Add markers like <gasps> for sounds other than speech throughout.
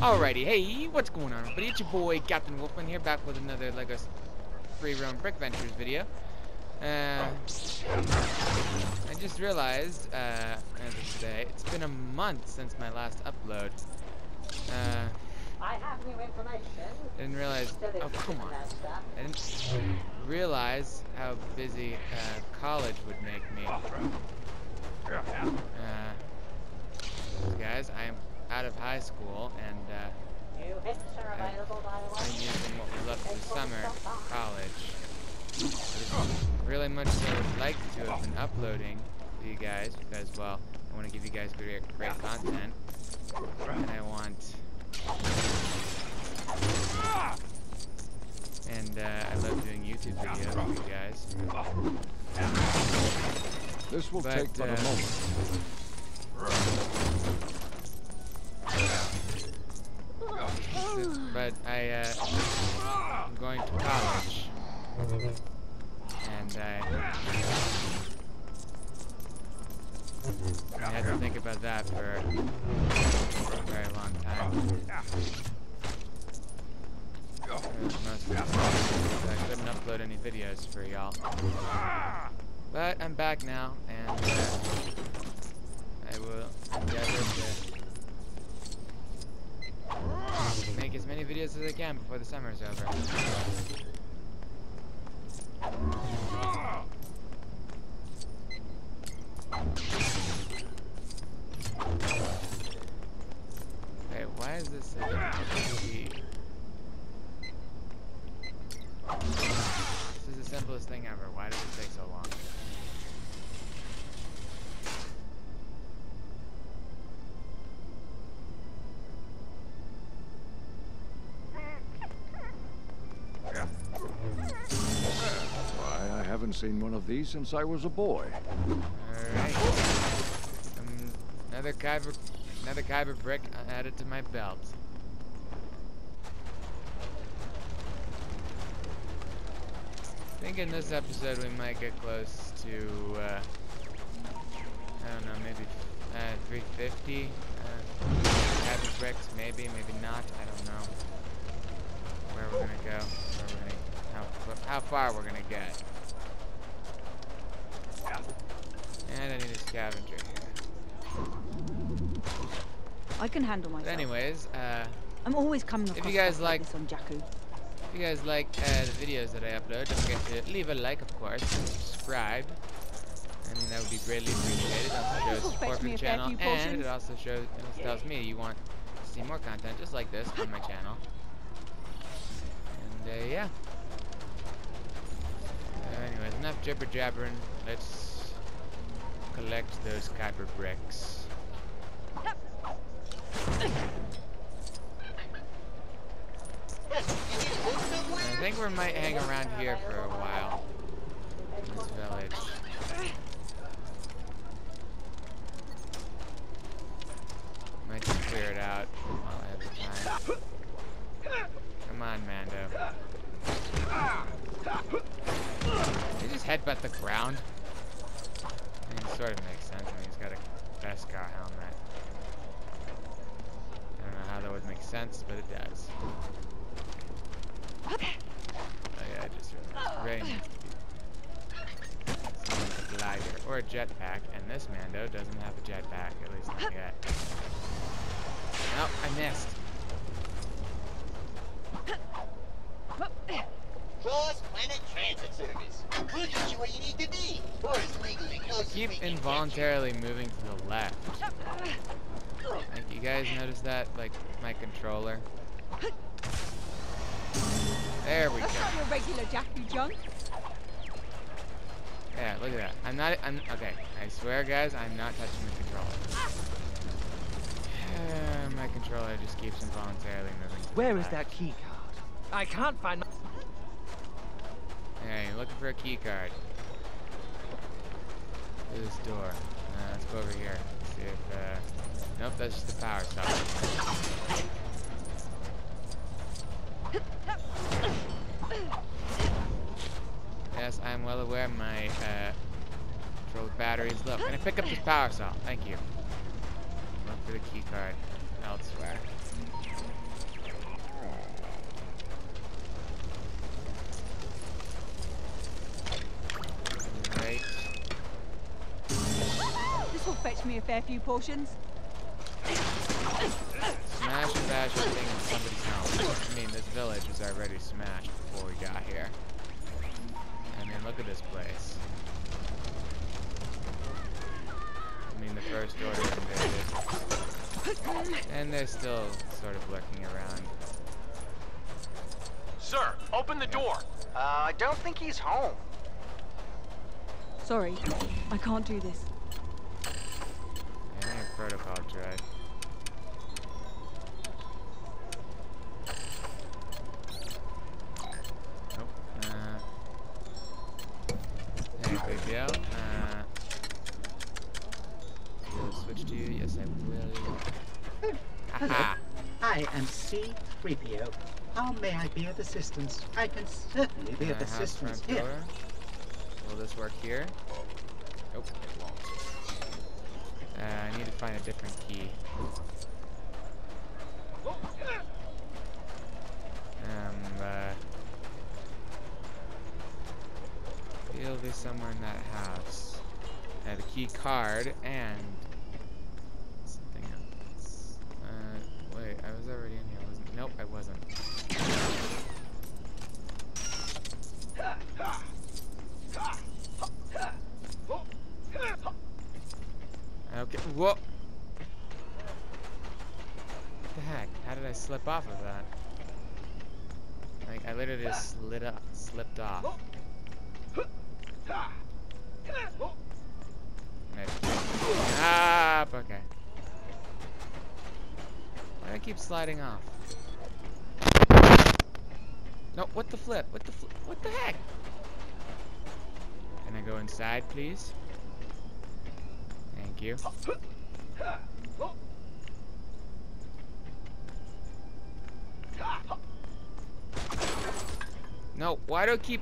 Alrighty, hey, what's going on everybody? It's your boy, Captain Wolfman here, back with another LEGO Free Roam Brick Ventures video. Uh, I just realized, uh, as of today, it's been a month since my last upload. Uh, I have new information. didn't realize, oh come on. I didn't realize how busy uh, college would make me. Uh, guys, I am out of high school and uh, New hits are I- available by the I'm using what was left of the summer college. Really much so would like to have been uploading to you guys because, well, I want to give you guys great, great content. And I want... And uh, I love doing YouTube videos for you guys. This will But, take but uh, a moment. I, uh, I'm going to college. And I, I had to think about that for a very long time, I couldn't upload any videos for y'all. But I'm back now, and uh, I will endeavor to make as many videos as I can before the summer is over. Wait, why is this? This is the simplest thing ever. Why does it take so long? Seen one of these since I was a boy. Alright. Um, another Kyber, another Kyber brick added to my belt. I think in this episode we might get close to, uh, I don't know, maybe uh, 350 uh, Kyber bricks, maybe, maybe not, I don't know where we're gonna go, where we're gonna, how, how far we're gonna get. And I need a scavenger here. I can handle But myself. anyways, uh, I'm always coming up. if you guys like- this on Jakku. if you guys like uh, the videos that I upload, don't forget to leave a like, of course, and subscribe. And that would be greatly appreciated. It also <gasps> shows support for the channel, and it also shows, it tells me you want to see more content just like this on my channel. And uh, yeah. Uh, anyways, enough jibber jabbering. Let's collect those Kyber bricks. I think we might hang around here for a while. In this village. Might just clear it out while I have the time. Come on, Mando. Did he just headbutt the ground? I mean, it sort of makes sense. I mean, he's got a Beskar helmet. I don't know how that would make sense, but it does. Oh yeah, I just realized. Rey needs to be someone glider or a jetpack, and this Mando doesn't have a jetpack, at least not yet. Nope, I missed. Cross Planet Transit Service. We'll get you where you need to be. Or as legally close Keep involuntarily moving to the left. Like, you guys notice that? Like, my controller? There we go. That's not your regular Jakku junk. Yeah, look at that. I'm not, I'm, okay. I swear, guys, I'm not touching the controller. my controller just keeps involuntarily moving Where is that key card? I can't find my. Hey, looking for a key card. To this door. Uh, let's go over here. See if, uh... Nope, that's just the power shot. Yes, I'm well aware my uh, controlled battery is low. Can I pick up this power saw? Thank you. Look for the key card elsewhere. Right. This will fetch me a fair few portions. Smash and bash in somebody's home. I mean, this village was already smashed before we got here. I mean, look at this place. I mean, the First Order invaded. And they're still sort of lurking around. Sir, open the door. Uh, I don't think he's home. Sorry, I can't do this. Yeah, I protocol dread. Will switch to you? Yes, I will. Haha. I am C-3PO. How may I be of assistance? I can certainly be Uh, of assistance here. door. Will this work here? Nope, it won't. Uh, I need to find a different key. Um, uh... It'll be somewhere in that house. I have a key card and something else. Uh, wait, I was already in here, wasn't? Nope, I wasn't. Okay. Whoa. What the heck? How did I slip off of that? Like I literally just slid up, slipped off. Ah, okay. Why do I keep sliding off? No, what the flip? What the flip? What the heck? Can I go inside, please? Thank you. No, why do I keep...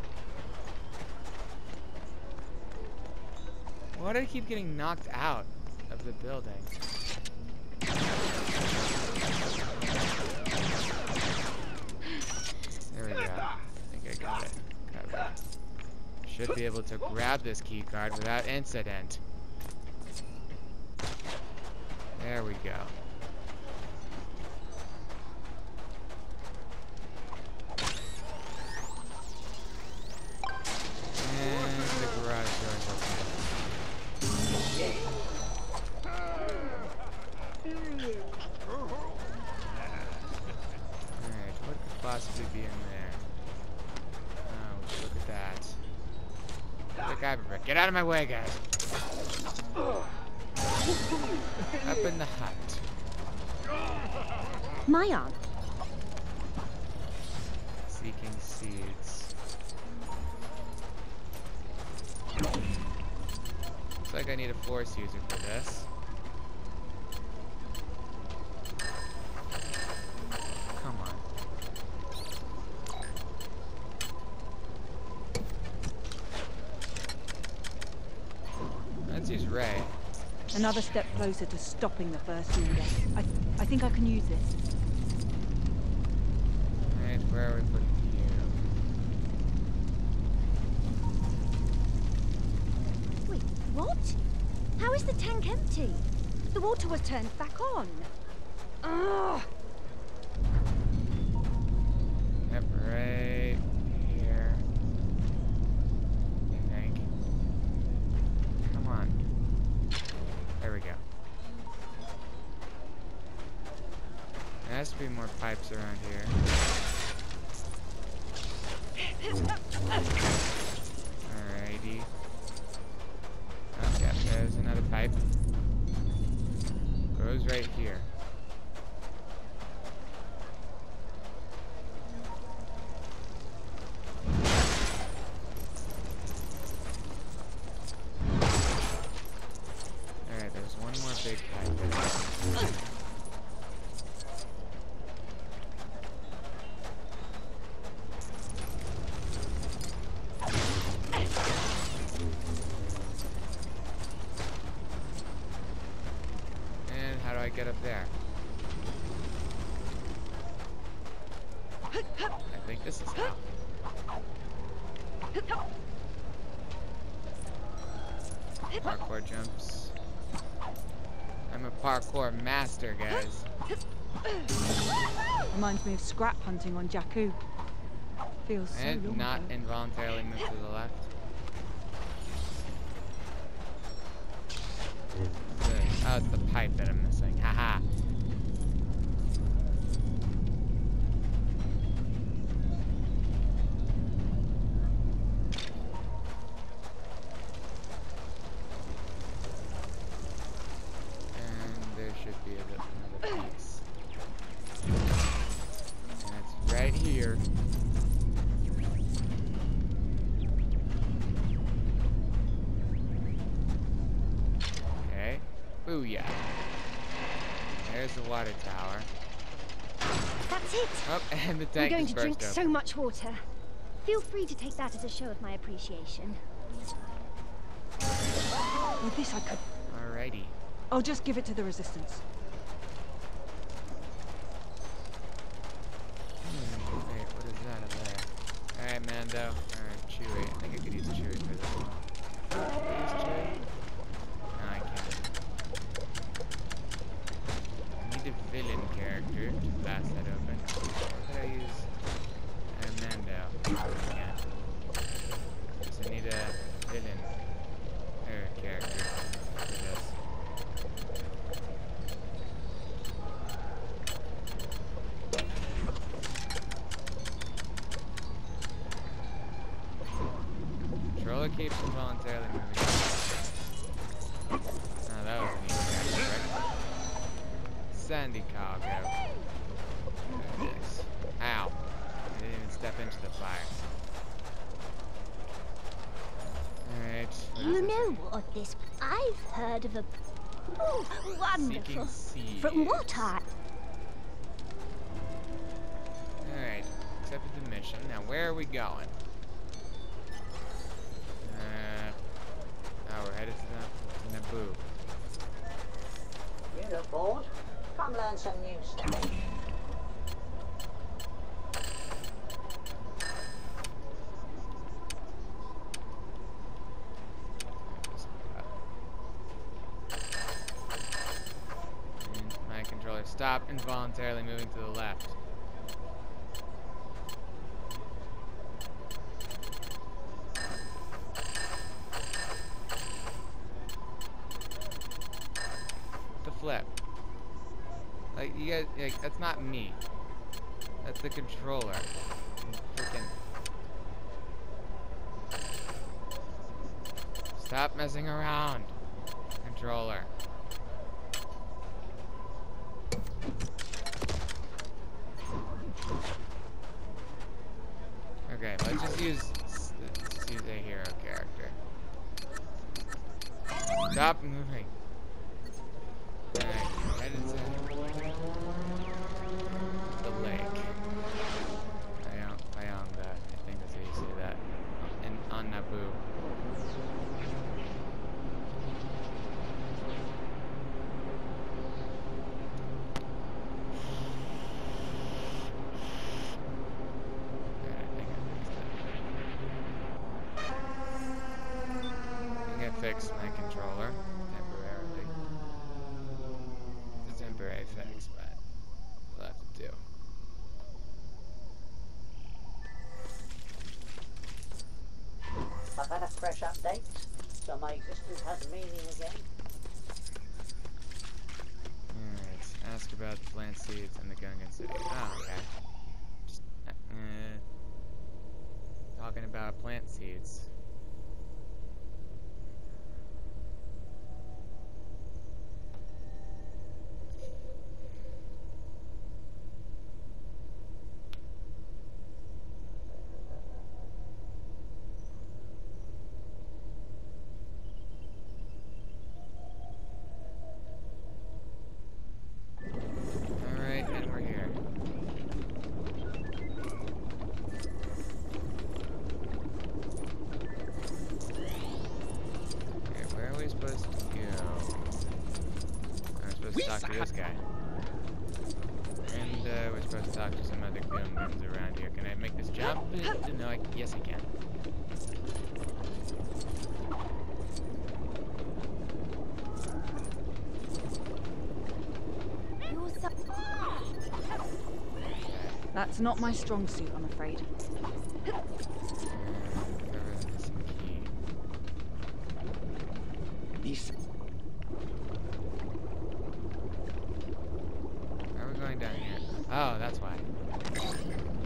Why do I keep getting knocked out of the building? There we go. I think I got it. Covered. Should be able to grab this key card without incident. There we go. I've Get out of my way, guys. Up in the hut. My aunt. Seeking seeds. Looks like I need a force user for this. Come on. Let's use Rey. Another step closer to stopping the First Order. I, I think I can use this. Alright, where are we putting you? Wait, what? How is the tank empty? The water was turned back on. Ugh. Get up there? I think this is how. Parkour jumps. I'm a parkour master, guys. Reminds me of scrap hunting on Jakku. Feels so And long not ago. involuntarily move to the left. Mm. Oh, it's the pipe that I'm missing. Haha. I'm going to drink open. so much water. Feel free to take that as a show of my appreciation. With this I could... Alrighty. I'll just give it to the resistance. Hmm, wait, what is that over there? Alright, Mando. Alright, Chewie. I think I could use Chewie for this one. Can I Chewie? No, I can't. I need a villain character to blast that open. I use? I can't. I need a villain. The. Alright. You know what this... I've heard of a... Oh, wonderful. From what. I... Alright, accepted the mission. Now, where are we going? Uh, oh, we're headed to the Naboo. You look bored. Come learn some new stuff. And my controller stop involuntarily moving to the left. The flip. Like you guys, like that's not me. That's the controller. Freaking. Stop messing around, controller. Okay, let's just use let's just use a hero character. Stop moving. Alright, headed to the lake. Bayong, Bayonga, I think that's how you say that. In, on Naboo. Alright, I think I fixed it. I think I fixed my controller temporarily. It's a temporary fix, but we'll have to do. I've had a fresh update, so my existence has meaning again. Alright, ask about the plant seeds and the Gungan City. Oh, okay. Just, uh, talking about plant seeds. Alright, and we're here. Okay, where are we supposed to go? I'm supposed to talk to this guy. And uh, we're supposed to talk to some other Gungans around here. Can I make this jump? Uh, No, I, yes I can. That's not my strong suit, I'm afraid. And whatever the missing key. These Why are we going down here? Oh, that's why.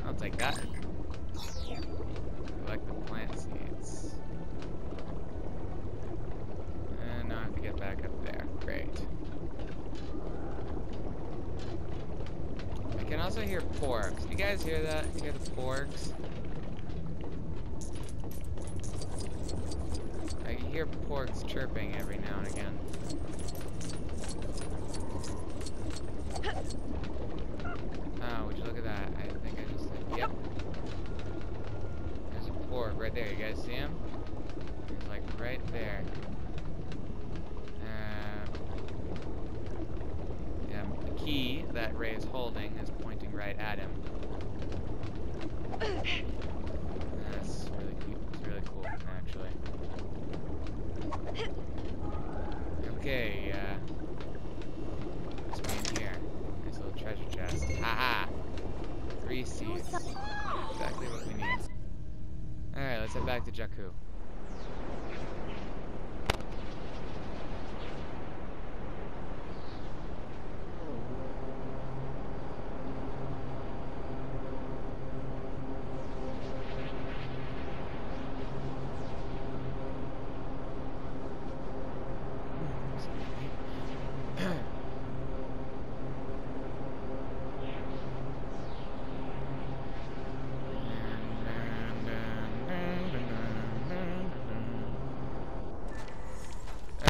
I'll take that. Collect the plant seeds. And now I have to get back up there. Great. I can also hear porgs. You guys hear that? You hear the porgs? I can hear porgs chirping every now and again. <laughs> Oh, would you look at that? I think I just said, yep. There's a porg right there. You guys see him? He's like right there. Um, yeah, the key that Rey is holding is right at him. That's really cute. It's really cool, actually. Okay, uh, what's in here? Nice little treasure chest. Haha! Three seeds. Exactly what we need. Alright, let's head back to Jakku.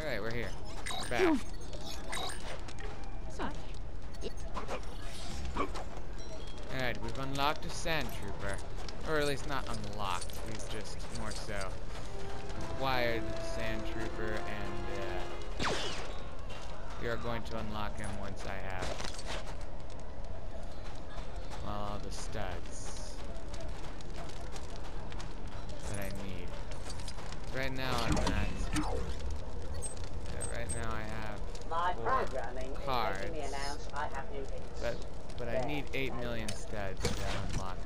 Alright, we're here. We're back. Alright, we've unlocked a sand trooper. Or at least not unlocked, we've just more so acquired the sand trooper and uh, we are going to unlock him once I have all the studs that I need. Right now I'm at yeah, right now I have Programming cards. making me announce I have new hits. But but I need 8 million studs to unlock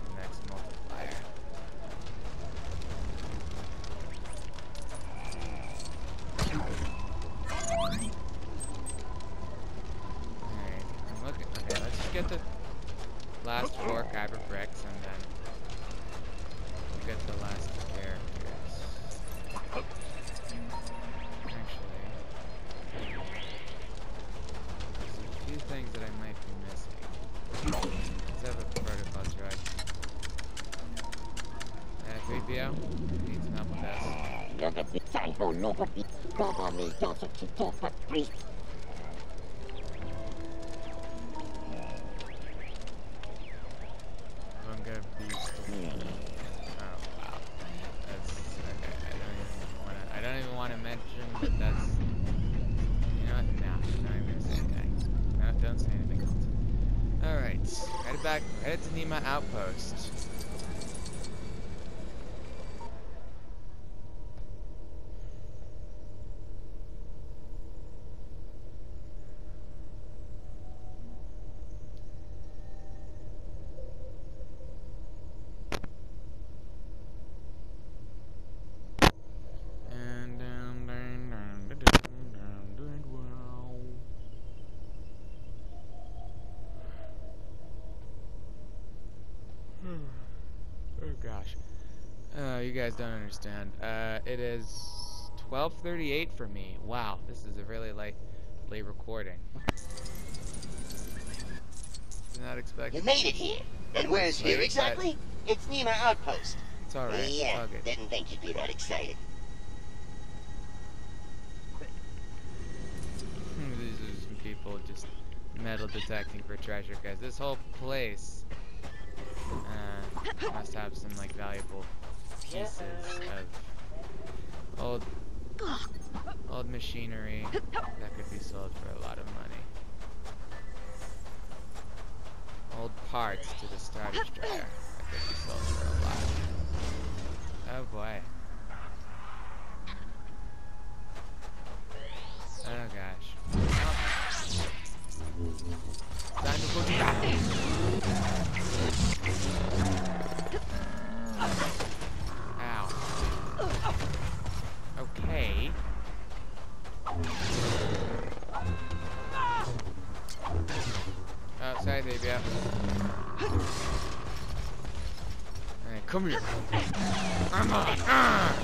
Bunga Beast. Oh wow. That's okay. I don't even wanna mention that that's. No, don't say anything. Alright. Headed back headed to Niima Outpost. And down, down, down, down, down, down, wow. oh gosh. Uh, you guys don't understand. Uh, it is 12:38 for me. Wow, this is a really late, late recording. Did not expect. You made it here. And where's here exactly? It's Niima Outpost. It's all right. Yeah, all didn't think you'd be that excited. Hmm, These are some people just metal detecting for treasure, guys. This whole place uh, must have some like valuable pieces of old old machinery that could be sold for a lot of money. Old parts to the Star Destroyer that could be sold for a lot. Oh boy. Oh gosh. Time to go to battle. yeah. Alright, come here. Come on. Ah!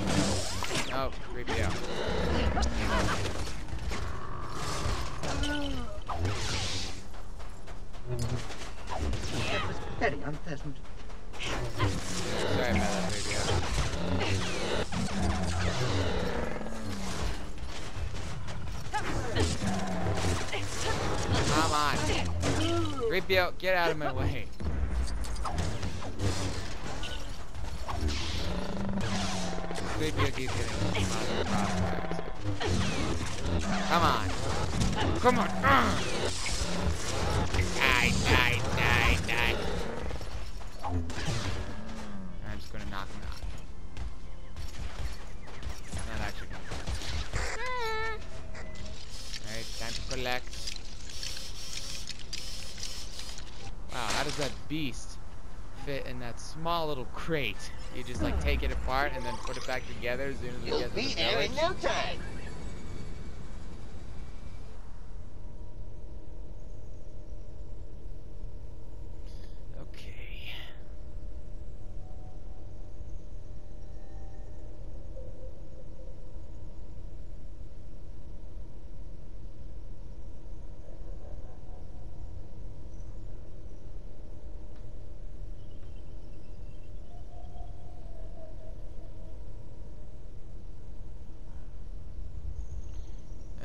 Oh, creep me out. That was very unpleasant. Sorry about that, creep out. Come on. Creepio, get out of my way. Creepio keeps getting of the. Come on. Come on. Die, die, die, die. Does that beast fit in that small little crate? You just like take it apart and then put it back together as soon as we You'll be the there in no time. Okay.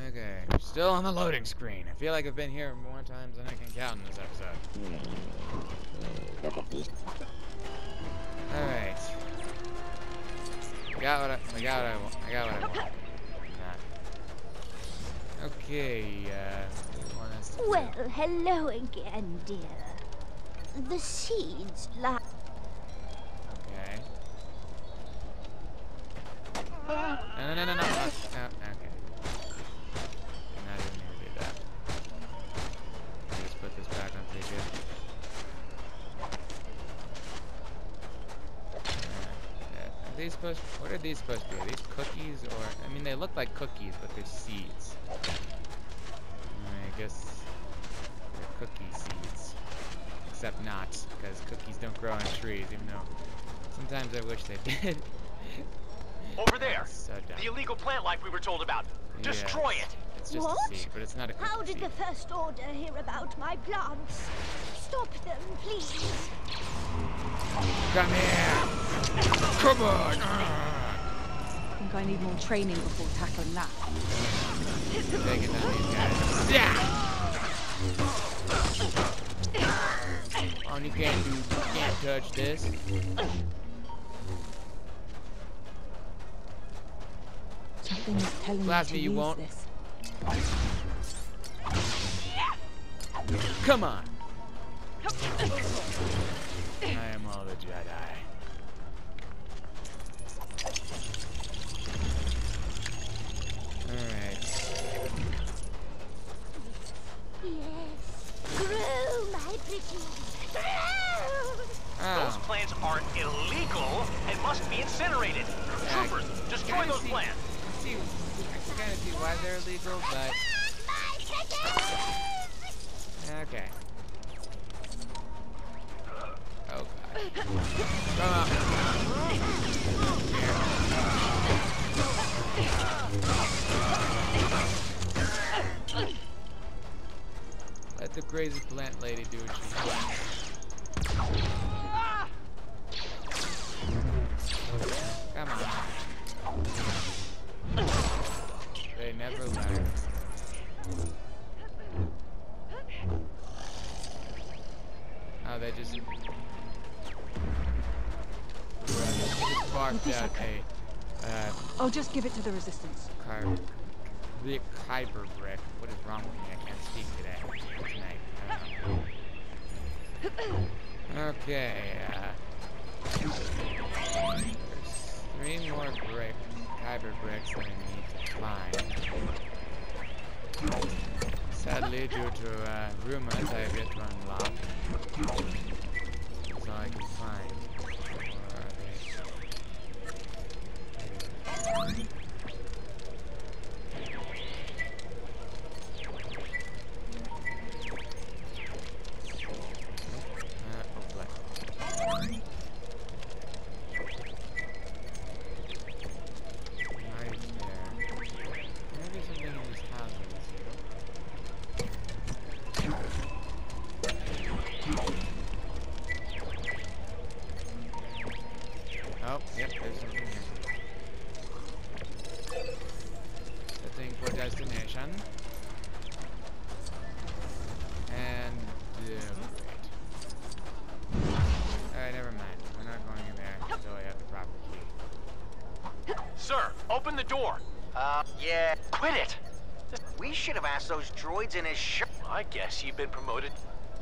Okay, still on the loading screen. I feel like I've been here more times than I can count in this episode. Alright. Got what I, I got what I want. I got what I want. Okay, uh? Well, hello again, dear. The seeds lie. Okay. No, no, no, no, no. no, no okay. And I didn't mean to do that. Just put this back on preview. Alright, Are these supposed? What are these supposed to be? Are these cookies or? I mean, they look like cookies, but they're seeds. I guess they're cookie seeds. Except not, because cookies don't grow on trees, even though sometimes I wish they <laughs> did. Over there. So. The illegal plant life we were told about. Destroy Yeah, it. It's just What? a seed, but it's not a cookie How did seed. the First Order hear about my plants? Stop them, please. Come here! Come on! I think I need more training before tackling that. Taking down these guys. Yeah! Oh, you can't do, you can't touch this. Something is telling Blast me you won't. this. Come on! I am all the Jedi. Oh, they just. Barked out a. Uh, I'll just give it to the resistance. car. The Kyber brick. What is wrong with me? I can't speak today. Tonight. I don't know. Okay. Uh, there's three more brick, Kyber bricks that I need to find. Sadly, due to uh, rumors, I yet to. That's all I can find. Where are they? Door. Uh, yeah. Quit it. We should have asked those droids in his shirt. I guess you've been promoted.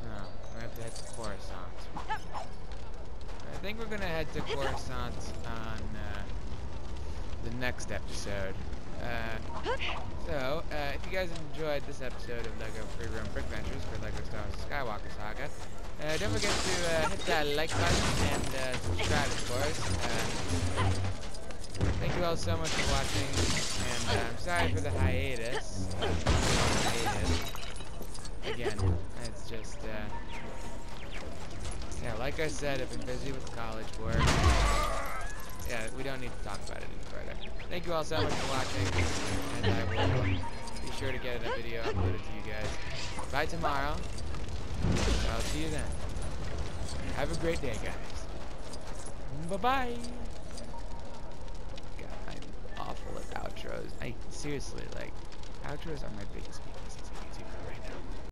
No, we have to head to Coruscant. I think we're gonna head to Coruscant on uh, the next episode. Uh, so, uh, if you guys enjoyed this episode of LEGO Free Roam Brick Ventures for LEGO Star Wars Skywalker Saga, uh, don't forget to uh, hit that like button and uh, subscribe, of course. Thank you all so much for watching, and uh, I'm sorry for the hiatus. hiatus. Again, it's just, uh, yeah, like I said, I've been busy with college work. Yeah, we don't need to talk about it any further. Thank you all so much for watching, and I will be sure to get a video uploaded to you guys by tomorrow. I'll see you then. Have a great day, guys. Bye-bye. At outros. I seriously, like, outros are my biggest.